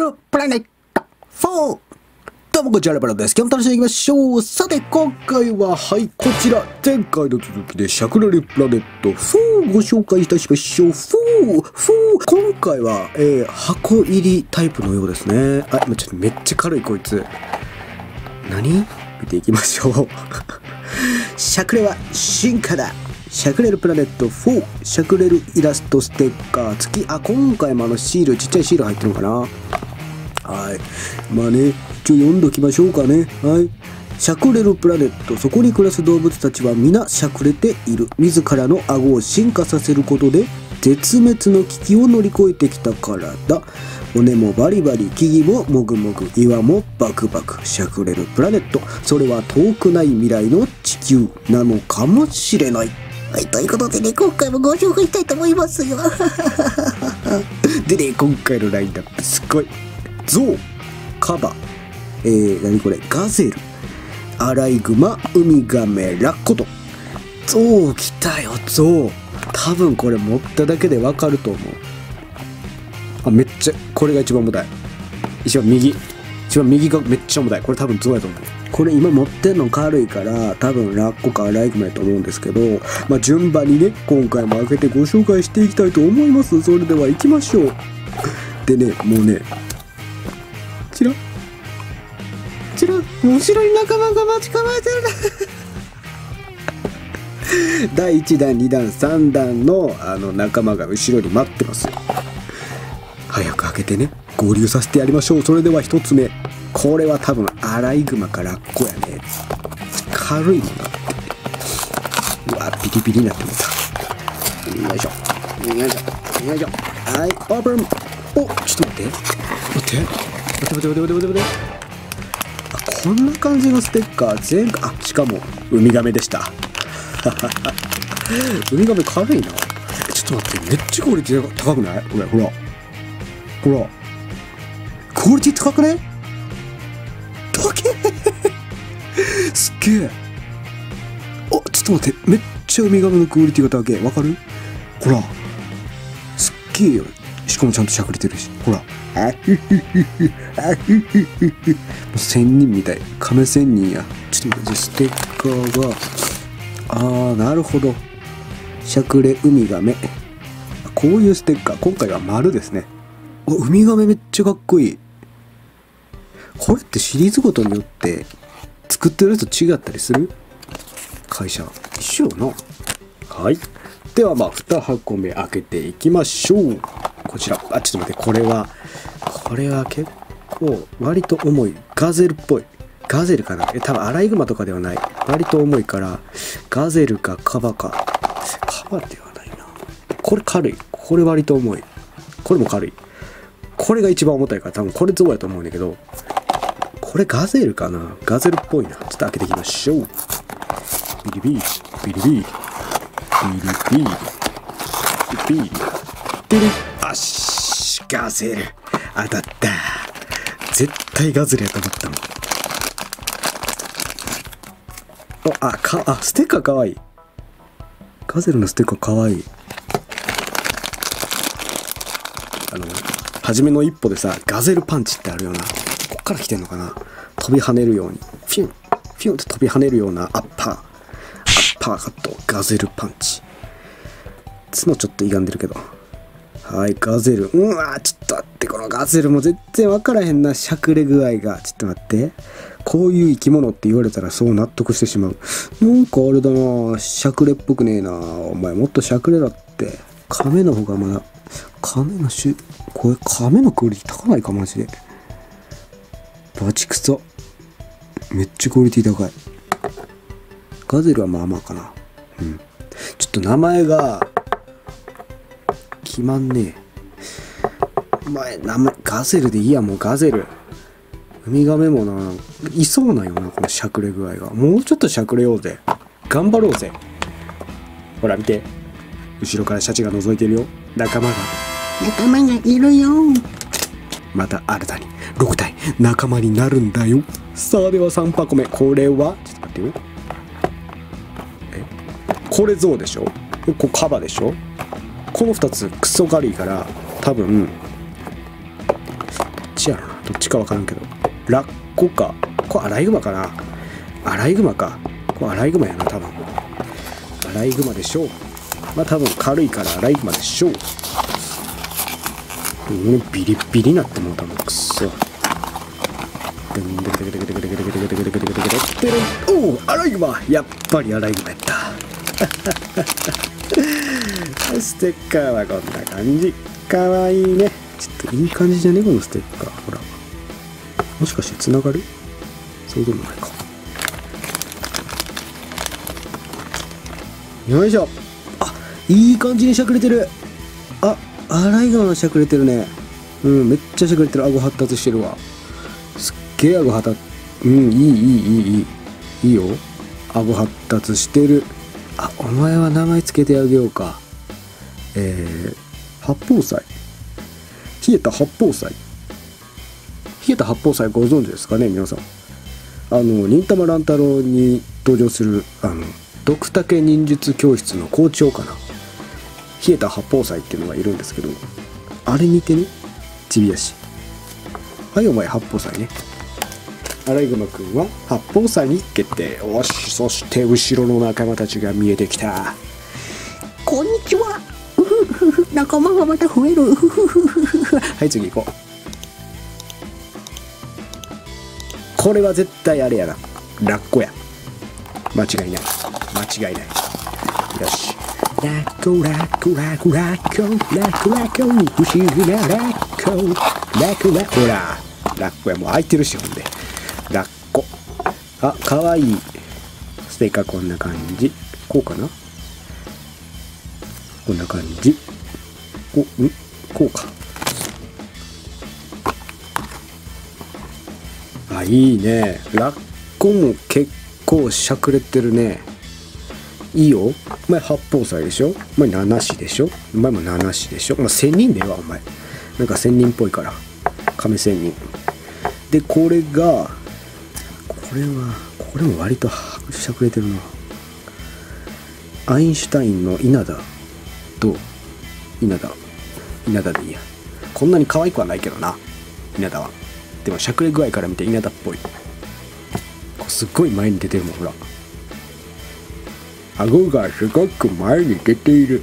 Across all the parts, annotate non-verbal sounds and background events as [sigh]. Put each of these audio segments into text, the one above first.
るプラネット4どうもこんにちは、ラバラです。今日も楽しんでいきましょう。さて、今回は、はい、こちら、前回の続きで、シャクラリプラネット4ご紹介いたしましょう。4、4、今回は、えー、箱入りタイプのようですね。あ、今ちょっとめっちゃ軽いこいつ。何？見ていきましょう。[laughs] シャクレは進化だシャクレルプラネット4シャクレルイラストステッカー付きあ今回もあのシールちっちゃいシール入ってるのかな？はい。まあね一応読んどきましょうかね。はい。シャクレルプラネット。そこに暮らす動物たちは皆しゃくれている。自らの顎を進化させることで絶滅の危機を乗り越えてきたからだ。骨もバリバリ木々ももぐもぐ岩もバクバクしゃくれるプラネット。それは遠くない未来の地球なのかもしれない。はい、ということでね、今回もご紹介したいと思いますよ。[laughs] でね、今回のラインナップすごい。ゾウ、カバ、えー、何これ、ガゼル、アライグマ、ウミガメ、ラッコと。ゾウ来たよ、ゾウ。多分これ持っただけでわかると思う。あ、めっちゃ、これが一番重たい。一番右。一番右がめっちゃ重たい。これ多分ゾウやと思う。これ今持ってんの軽いから多分ラッコかアライグマやと思うんですけど、まあ、順番にね今回も開けてご紹介していきたいと思いますそれでは行きましょうでねもうねちらちら後ろに仲間が待ち構えてるな。[laughs] 第1弾2弾3弾のあの仲間が後ろに待ってます。よ早く開けてね。合流させてやりましょう。それでは1つ目。これは多分アライグマかラッコやね。軽いもんなうわピリピリになってもた。よいしょ。よいしょ。よいしょ。はい。オープン。おちょっと待って。待って。待て待て待て待て待てあこんな感じのステッカー全あしかもウミガメでした。[laughs] ウミガメ軽いな。ちょっと待ってめっちゃクオリティ高くない？これほら。ほら。クオリティ高くね？[laughs] すっげえ。おちょっと待ってめっちゃウミガメのクオリティが高いわかる？ほら。すっげえよ。しかもちゃんとしゃくれてるし。ほら。あふふふふあふふふふもう仙人みたい。亀仙人や。ちょっと待って。ステッカーが。あーなるほど。しゃくれウミガメこういうステッカー。今回は丸ですね。おウミガメめっちゃかっこいい。これってシリーズごとによって作ってるやつと違ったりする？会社。一緒よな。はい。ではまあ2箱目開けていきましょう。こちら。あちょっと待って。これはこれは結構割と重いガゼルっぽい。ガゼルかな？え多分アライグマとかではない。割と重いからガゼルかカバか。カバではないな。これ軽い。これ割と重い。これも軽い。これが一番重たいから多分これゾウやと思うんだけどこれガゼルかな？ガゼルっぽいな。ちょっと開けていきましょう。ビリビリ、ビリビリ、ビリビリ、ビリビリ、ビリあし、ガゼル。当たった。絶対ガゼルやと思ったもん。あ、か、あ、ステッカーかわいい。ガゼルのステッカーかわいい。あの、初めの一歩でさ、ガゼルパンチってあるよなこっ。から来てんのかな飛び跳ねるようにフィュンフィュンって飛び跳ねるようなアッパーアッパーカットガゼルパンチ角ちょっと歪んでるけどはいガゼル。うわちょっと待ってこのガゼルも全然分からへんな。しゃくれ具合が。ちょっと待って。こういう生き物って言われたらそう納得してしまう。なんかあれだな。しゃくれっぽくねえな。お前もっとしゃくれろって。亀の方がまだ。亀の種。これ亀のクオリティ高ないかマジで。バチクソ。めっちゃクオリティ高い。ガゼルはまあまあかな。うん。ちょっと名前が決まんねえ。お前名前ガゼルでいいやもうガゼル。ウミガメもないそうなんよなこのしゃくれ具合が。もうちょっとしゃくれようぜ。頑張ろうぜ。ほら見て。後ろからシャチが覗いてるよ。仲間が。仲間がいるよ。また新たに6体仲間になるんだよ。さあでは3箱目。これは？ちょっと待ってよ。え？これゾウでしょ？こカバでしょ？この2つクソ軽いから多分どっちやろな。どっちかわからんけど。ラッコか。これアライグマかな。アライグマか。これアライグマやな多分。アライグマでしょう。まあ多分軽いからアライグマでしょう。うんビリビリなってもうたのくそおおアライグマやっぱりアライグマやったステッカーはこんな感じ。かわいいね。ちょっといい感じじゃね？このステッカー。ほら。もしかしてつながる？そうでもないか。よいしょ。あいい感じにしゃくれてる。あアライグマしゃくれてるね。うんめっちゃしゃくれてる。顎発達してるわ。すっげえ顎発達。うんいいいいいいいい。いいよ。顎発達してる。あお前は名前つけてあげようか。えー、八宝菜。冷えた八宝菜。冷えた八宝菜ご存知ですかね皆さん。あの忍たま乱太郎に登場するあの毒竹忍術教室の校長かな。冷えた八宝菜っていうのがいるんですけどあれ似てねちびやし。はいお前八宝菜ね。アライグマくんは八宝菜に決定。よしそして後ろの仲間たちが見えてきた。こんにちは。[laughs] 仲間がまた増える。[laughs] はい次行こう。これは絶対あれやな。ラッコや。間違いない。間違いない。よし。ラッコラッコラッコラッコラッコラッコ。不思議なラッコ。ラッコラッコ。ほらラッコやもう開いてるしほんで。ラッコ。あかわい。いステッカーこんな感じ。こうかな。こんな感じ。おん？こうか。あいいね。ラッコも結構しゃくれてるね。いいよ。お前八宝菜でしょ？お前七子でしょ？お前も七子でしょ？まあ千人ではお前。なんか千人っぽいから。亀千人。でこれがこれはこれも割としゃくれてるな。アインシュタインの稲田。と稲田稲田でいいや。こんなに可愛くはないけどな稲田は。でもしゃくれ具合から見て稲田っぽい。すっごい前に出てるもんほら。顎がすごく前に出ている。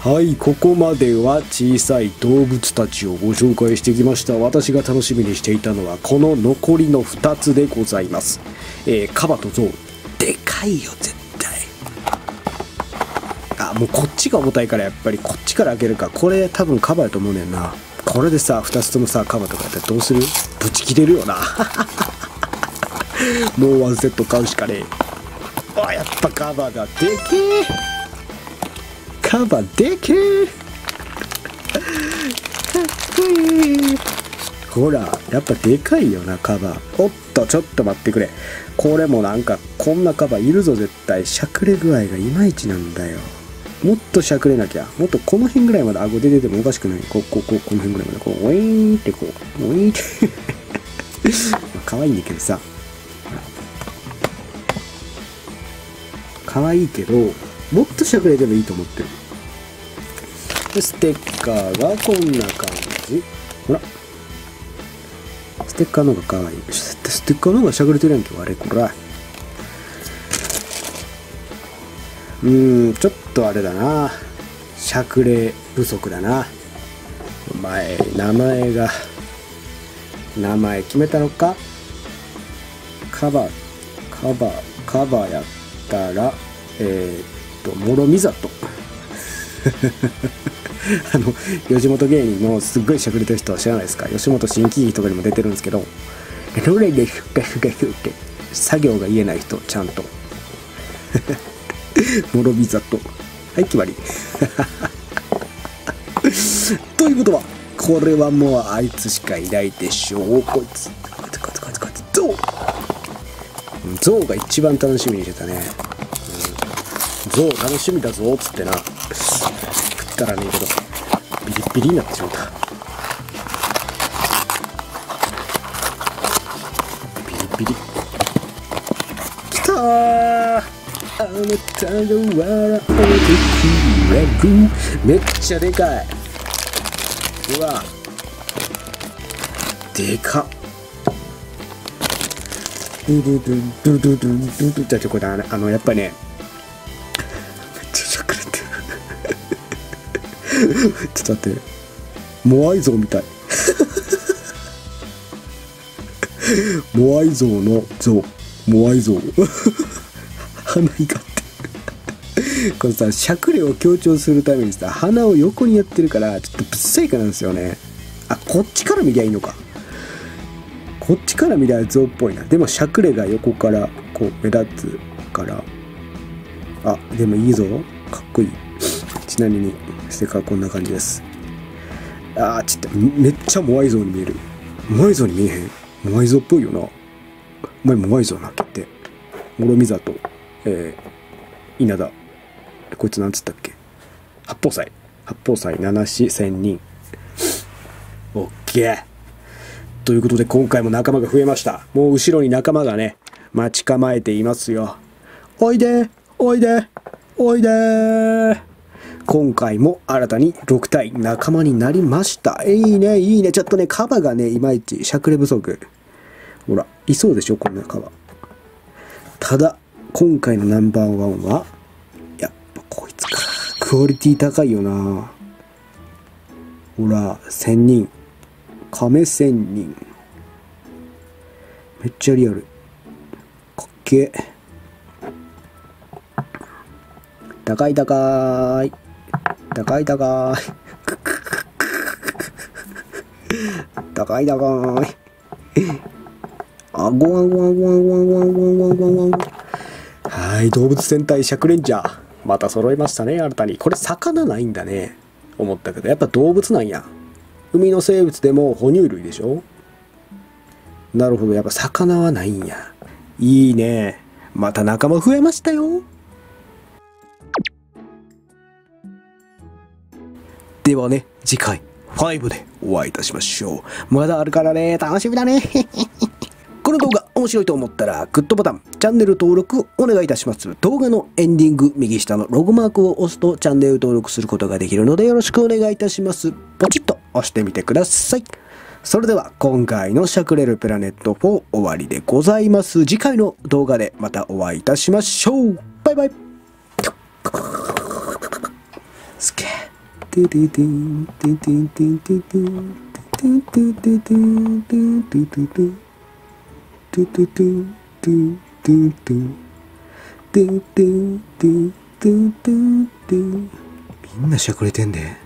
はいここまでは小さい動物たちをご紹介してきました。私が楽しみにしていたのはこの残りの2つでございます。えー、カバとゾウ。でかいよ絶もうこっちが重たいからやっぱりこっちから開けるかこれ多分カバーやと思うねんな。これでさ2つともさカバーとかやったらどうする？ブチ切れるよな。[laughs] もうワンセット買うしかねえ。あやっぱカバだ。でけえ。カバーでけえ。かっこいい。ほらやっぱでかいよなカバー。おっとちょっと待ってくれ。これもなんかこんなカバーいるぞ絶対。しゃくれ具合がいまいちなんだよ。もっとしゃくれなきゃもっとこの辺ぐらいまで顎出ててもおかしくない。こうこここの辺ぐらいまで。こうウィーンってこうウィーンって。[laughs] まあ可愛いんだけどさ。可愛いけどもっとしゃくれてもいいと思ってる。でステッカーがこんな感じ。ほら。ステッカーの方が可愛い。ステッカーの方がしゃくれてるやんけあれこらうーんちょっとあれだな。しゃくれ不足だな。お前名前が名前決めたのか？カバーカバーカバーやったらえー、っと諸見里。[laughs] あの吉本芸人のすっごいしゃくれてる人は知らないですか？吉本新喜劇とかにも出てるんですけど「どれですかすかす」って作業が言えない人ちゃんと。[laughs] 諸見里。はい決まり。[laughs] ということはこれはもうあいつしかいないでしょう。こいつ。こいつこいつこいつこいつ。ゾウ。ゾウが一番楽しみにしてたね、うん、ゾウ楽しみだぞっつってな。食ったらねえけどビリビリになってしまった。めたら笑おうとるめっ。ちゃでかいうわでかっドゥドゥドゥドゥドゥドゥドゥってとはあのやっぱねめっちゃしゃくれてるちょっと待ってモアイ像みたいモアイ像の像モアイ像花が [laughs] このさしゃくれを強調するためにさ鼻を横にやってるからちょっとぶっさいかなんですよね。あこっちから見りゃいいのか。こっちから見りゃ象っぽいな。でもしゃくれが横からこう目立つから。あでもいいぞ。かっこいい。ちなみにステッカーこんな感じです。あーちょっとめっちゃモアイ像に見える。モアイ像に見えへん。モアイ像っぽいよな。お前モアイ像なって。諸見里えー、稲田。こいつなんつったっけ？八宝菜八宝菜七市千人。オッケー。ということで今回も仲間が増えました。もう後ろに仲間がね待ち構えていますよ。おいでおいでおいで。今回も新たに6体仲間になりました。いいねいいね。ちょっとねカバがねいまいちしゃくれ不足。ほらいそうでしょこんなカバ。ただ今回のナンバーワンはこいつか。クオリティ高いよな。ほら千人。亀仙人。めっちゃリアル。かっけえ。高い高い。高い高い。高い高い。あごわごわごわごわんごわんごわんごわんごわんごわんはい動物戦隊シャクレンジャーまた揃いましたね新たに。これ魚ないんだね思ったけど。やっぱ動物なんや。海の生物でも哺乳類でしょ？なるほど。やっぱ魚はないんや。いいね。また仲間増えましたよ。ではね次回5でお会いいたしましょう。まだあるからね楽しみだね。[laughs] この動画。面白いと思ったらグッドボタン、チャンネル登録お願いいたします。動画のエンディング右下のロゴマークを押すとチャンネル登録することができるのでよろしくお願いいたします。ポチッと押してみてください。それでは今回のシャクレルプラネット4終わりでございます。次回の動画でまたお会いいたしましょう。バイバイ。すげえ。トゥトゥトゥントゥトゥントゥントゥトゥントゥントゥントゥントゥントゥトゥトゥトゥトゥトゥトゥトゥトゥトゥトゥみんなしゃくれてんで。